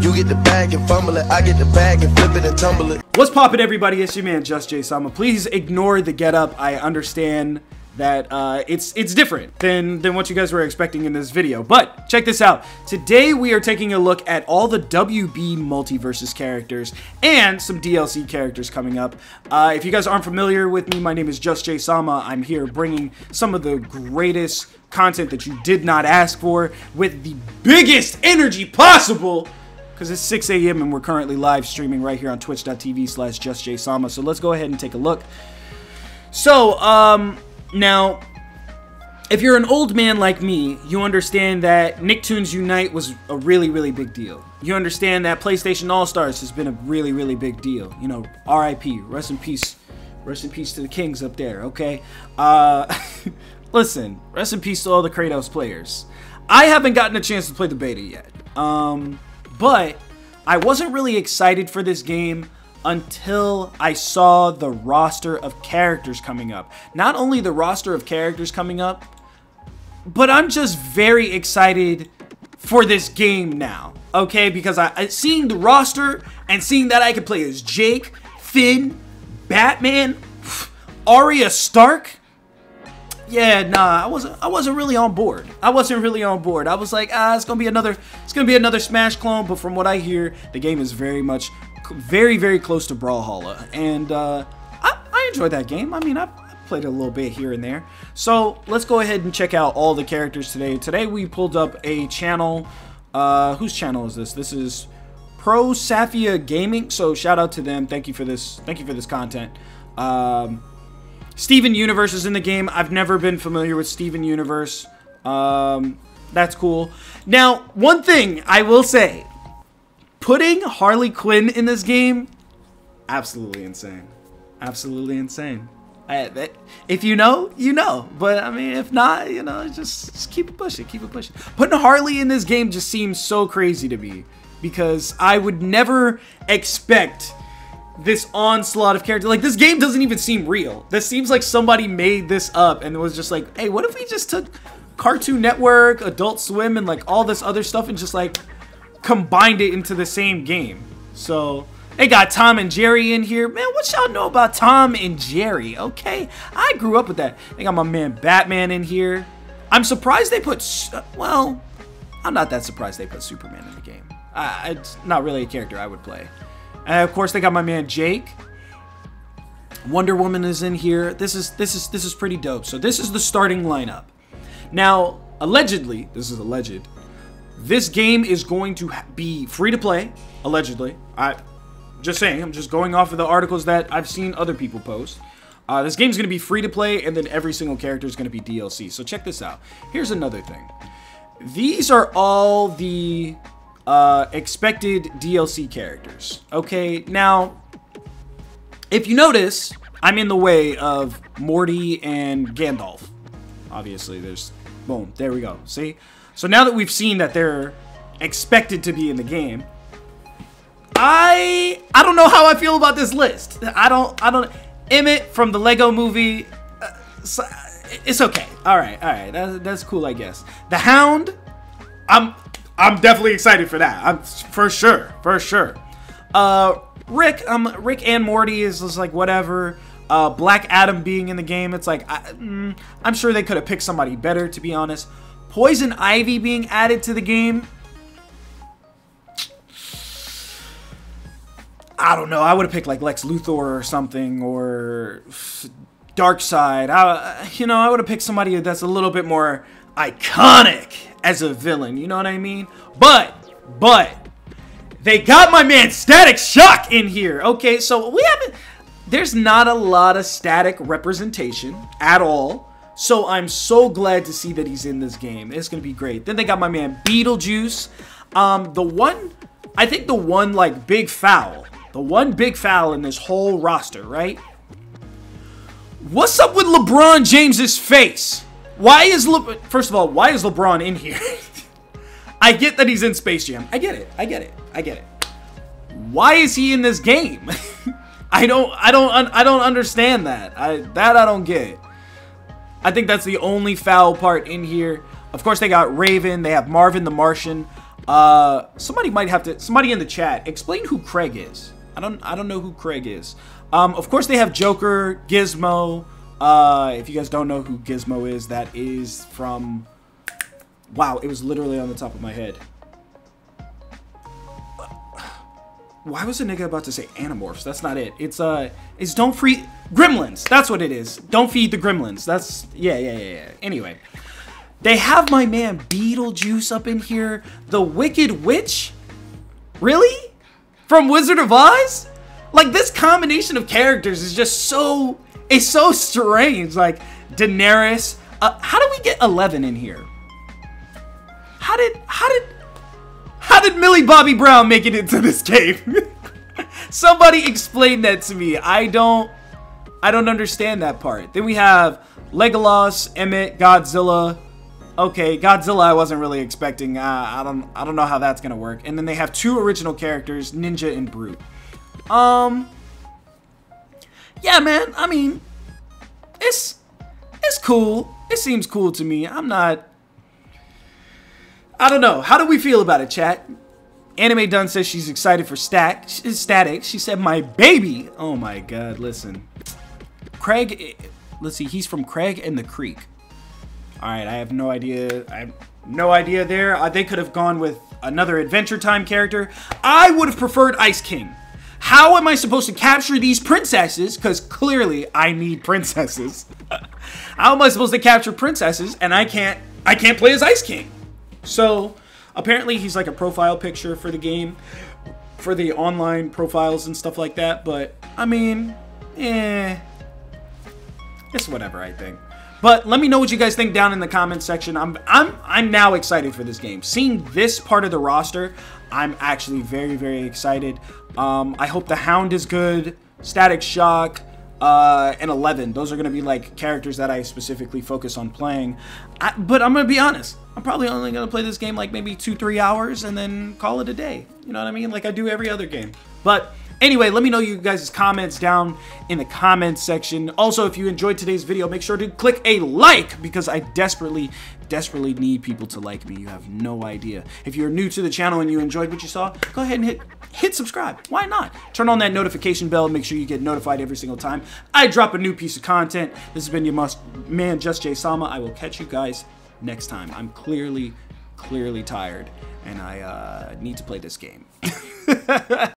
You get the bag and fumble it, I get the bag and flip it and tumble it. What's poppin', everybody? It's your man, Just Jay Sama. Please ignore the getup. I understand that uh, it's it's different than than what you guys were expecting in this video. But check this out. Today we are taking a look at all the WB Multiversus characters and some DLC characters coming up. Uh, if you guys aren't familiar with me, my name is Just Jay Sama. I'm here bringing some of the greatest content that you did not ask for with the biggest energy possible because it's 6 a.m. and we're currently live streaming right here on twitch.tv slash justjaysama. So let's go ahead and take a look. So, um, now, if you're an old man like me, you understand that Nicktoons Unite was a really, really big deal. You understand that PlayStation All-Stars has been a really, really big deal. You know, RIP, rest in peace. Rest in peace to the kings up there, okay? Uh, listen, rest in peace to all the Kratos players. I haven't gotten a chance to play the beta yet. Um, but I wasn't really excited for this game until I saw the roster of characters coming up. Not only the roster of characters coming up, but I'm just very excited for this game now. Okay, because I, I seeing the roster and seeing that I can play as Jake, Finn, Batman, Arya Stark, yeah, nah, I wasn't. I wasn't really on board. I wasn't really on board. I was like, ah, it's gonna be another. It's gonna be another Smash clone. But from what I hear, the game is very much, very, very close to Brawlhalla, and uh, I, I enjoyed that game. I mean, I played a little bit here and there. So let's go ahead and check out all the characters today. Today we pulled up a channel. Uh, whose channel is this? This is Pro Safia Gaming. So shout out to them. Thank you for this. Thank you for this content. Um, Steven Universe is in the game. I've never been familiar with Steven Universe. Um, that's cool. Now, one thing I will say. Putting Harley Quinn in this game, absolutely insane. Absolutely insane. I, if you know, you know. But, I mean, if not, you know, just, just keep it pushing. Keep it pushing. Putting Harley in this game just seems so crazy to me. Because I would never expect this onslaught of characters. Like, this game doesn't even seem real. This seems like somebody made this up and it was just like, hey, what if we just took Cartoon Network, Adult Swim, and like all this other stuff and just like combined it into the same game? So, they got Tom and Jerry in here. Man, what y'all know about Tom and Jerry? Okay, I grew up with that. They got my man Batman in here. I'm surprised they put, well, I'm not that surprised they put Superman in the game. Uh, it's not really a character I would play. And of course, they got my man Jake. Wonder Woman is in here. This is this is this is pretty dope. So this is the starting lineup. Now, allegedly, this is alleged. This game is going to be free to play. Allegedly, I just saying. I'm just going off of the articles that I've seen other people post. Uh, this game's going to be free to play, and then every single character is going to be DLC. So check this out. Here's another thing. These are all the uh, expected DLC characters. Okay, now, if you notice, I'm in the way of Morty and Gandalf. Obviously, there's, boom, there we go, see? So now that we've seen that they're expected to be in the game, I, I don't know how I feel about this list. I don't, I don't, Emmett from the Lego movie, uh, it's okay. All right, all right, that's, that's cool, I guess. The Hound, I'm, I'm definitely excited for that. I'm for sure, for sure. Uh, Rick, um, Rick and Morty is just like whatever. Uh, Black Adam being in the game, it's like I, mm, I'm sure they could have picked somebody better, to be honest. Poison Ivy being added to the game. I don't know. I would have picked like Lex Luthor or something, or Darkseid. I, you know, I would have picked somebody that's a little bit more iconic as a villain. You know what I mean? But, but, they got my man Static Shock in here. Okay, so we haven't, there's not a lot of static representation at all. So I'm so glad to see that he's in this game. It's going to be great. Then they got my man Beetlejuice. Um, the one, I think the one like big foul, the one big foul in this whole roster, right? What's up with LeBron James's face? Why is Le first of all, why is LeBron in here? I get that he's in Space Jam. I get it. I get it. I get it. Why is he in this game? I don't I don't I don't understand that. I that I don't get. I think that's the only foul part in here. Of course they got Raven, they have Marvin the Martian. Uh, somebody might have to. Somebody in the chat explain who Craig is. I don't. I don't know who Craig is. Um, of course they have Joker, Gizmo. Uh, if you guys don't know who Gizmo is, that is from. Wow, it was literally on the top of my head. Why was a nigga about to say Animorphs? That's not it. It's uh, it's don't free... Gremlins. That's what it is. Don't feed the Gremlins. That's yeah, yeah, yeah, yeah. Anyway, they have my man Beetlejuice up in here. The Wicked Witch? Really? From Wizard of Oz? Like this combination of characters is just so it's so strange. Like Daenerys. Uh, how did we get Eleven in here? How did how did how did Millie Bobby Brown make it into this game? Somebody explain that to me. I don't I don't understand that part. Then we have Legolas, Emmett, Godzilla. Okay, Godzilla I wasn't really expecting. Uh, I don't I don't know how that's going to work. And then they have two original characters, Ninja and Brute. Um Yeah, man. I mean, it's it's cool. It seems cool to me. I'm not I don't know. How do we feel about it, chat? Anime Done says she's excited for Stack, Static. She said, my baby. Oh my god, listen. Craig, eh, let's see, he's from Craig of the Creek. Alright, I have no idea. I have no idea there. Uh, they could have gone with another Adventure Time character. I would have preferred Ice King. How am I supposed to capture these princesses? Because clearly I need princesses. How am I supposed to capture princesses and I can't I can't play as Ice King? So apparently he's like a profile picture for the game, for the online profiles and stuff like that. But I mean, eh, it's whatever I think. But let me know what you guys think down in the comments section. I'm I'm I'm now excited for this game. Seeing this part of the roster, I'm actually very very excited. Um, I hope the Hound is good. Static Shock uh, and 11. Those are to be like characters that I specifically focus on playing. I, but I'm to be honest. I'm probably only to play this game like maybe two, three hours and then call it a day. You know what I mean? Like I do every other game. But anyway, let me know you guys' comments down in the comments section. Also, if you enjoyed today's video, make sure to click a like because I desperately, desperately need people to like me. You have no idea. If you're new to the channel and you enjoyed what you saw, go ahead and hit hit subscribe. Why not? Turn on that notification bell. Make sure you get notified every single time I drop a new piece of content. This has been your must man, Just Jay Sama. I will catch you guys next time. I'm clearly, clearly tired, and I uh, need to play this game.